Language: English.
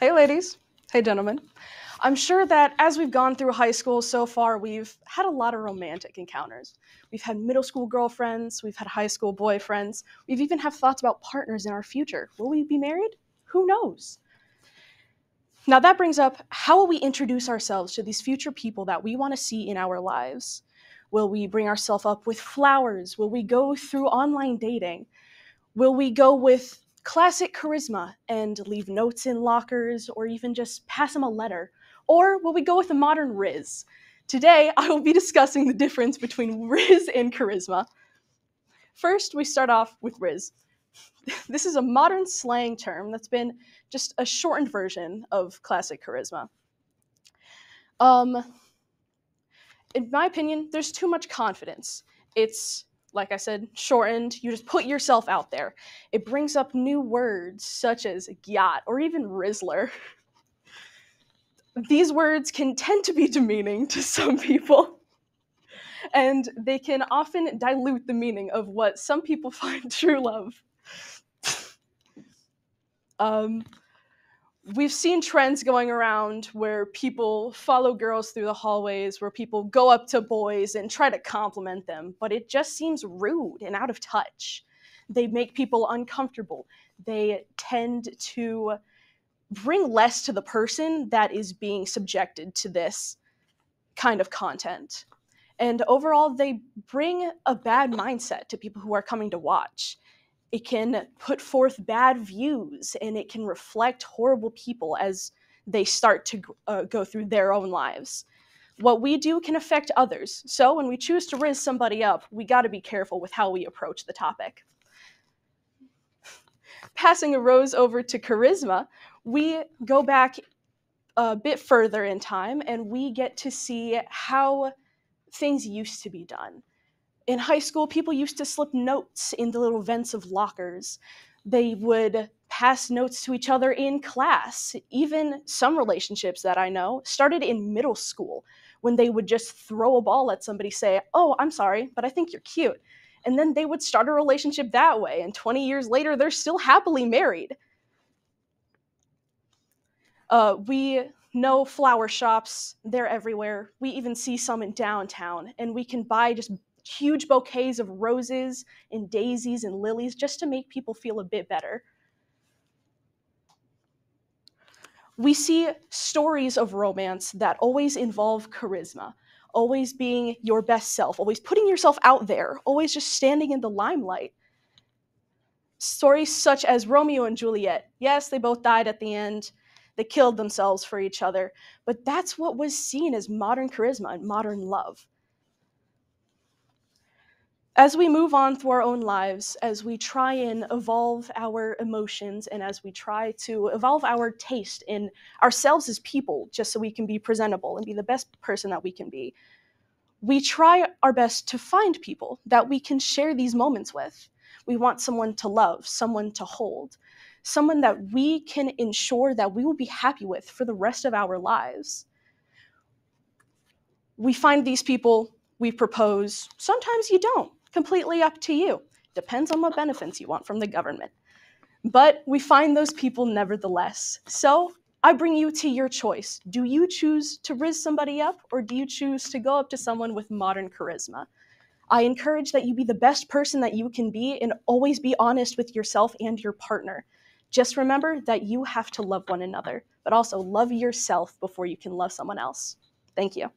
Hey, ladies. Hey, gentlemen. I'm sure that as we've gone through high school so far, we've had a lot of romantic encounters. We've had middle school girlfriends, we've had high school boyfriends, we've even have thoughts about partners in our future. Will we be married? Who knows? Now, that brings up how will we introduce ourselves to these future people that we want to see in our lives? Will we bring ourselves up with flowers? Will we go through online dating? Will we go with classic charisma and leave notes in lockers or even just pass them a letter? Or will we go with a modern Rizz? Today, I will be discussing the difference between Rizz and charisma. First, we start off with Rizz. This is a modern slang term that's been just a shortened version of classic charisma. Um, in my opinion, there's too much confidence. It's, like I said, shortened. You just put yourself out there. It brings up new words such as gyat or even rizzler. These words can tend to be demeaning to some people. And they can often dilute the meaning of what some people find true love. um, we've seen trends going around where people follow girls through the hallways, where people go up to boys and try to compliment them, but it just seems rude and out of touch. They make people uncomfortable. They tend to bring less to the person that is being subjected to this kind of content. And overall, they bring a bad mindset to people who are coming to watch it can put forth bad views and it can reflect horrible people as they start to uh, go through their own lives. What we do can affect others. So when we choose to rizz somebody up, we got to be careful with how we approach the topic. Passing a rose over to charisma, we go back a bit further in time and we get to see how things used to be done in high school, people used to slip notes in the little vents of lockers. They would pass notes to each other in class. Even some relationships that I know started in middle school when they would just throw a ball at somebody, say, Oh, I'm sorry, but I think you're cute. And then they would start a relationship that way. And 20 years later, they're still happily married. Uh, we know flower shops, they're everywhere. We even see some in downtown, and we can buy just huge bouquets of roses and daisies and lilies just to make people feel a bit better. We see stories of romance that always involve charisma, always being your best self, always putting yourself out there, always just standing in the limelight. Stories such as Romeo and Juliet. Yes, they both died at the end. They killed themselves for each other. But that's what was seen as modern charisma and modern love. As we move on through our own lives, as we try and evolve our emotions, and as we try to evolve our taste in ourselves as people, just so we can be presentable and be the best person that we can be, we try our best to find people that we can share these moments with. We want someone to love, someone to hold, someone that we can ensure that we will be happy with for the rest of our lives. We find these people, we propose, sometimes you don't completely up to you. Depends on what benefits you want from the government. But we find those people nevertheless. So I bring you to your choice. Do you choose to rizz somebody up, or do you choose to go up to someone with modern charisma? I encourage that you be the best person that you can be and always be honest with yourself and your partner. Just remember that you have to love one another, but also love yourself before you can love someone else. Thank you.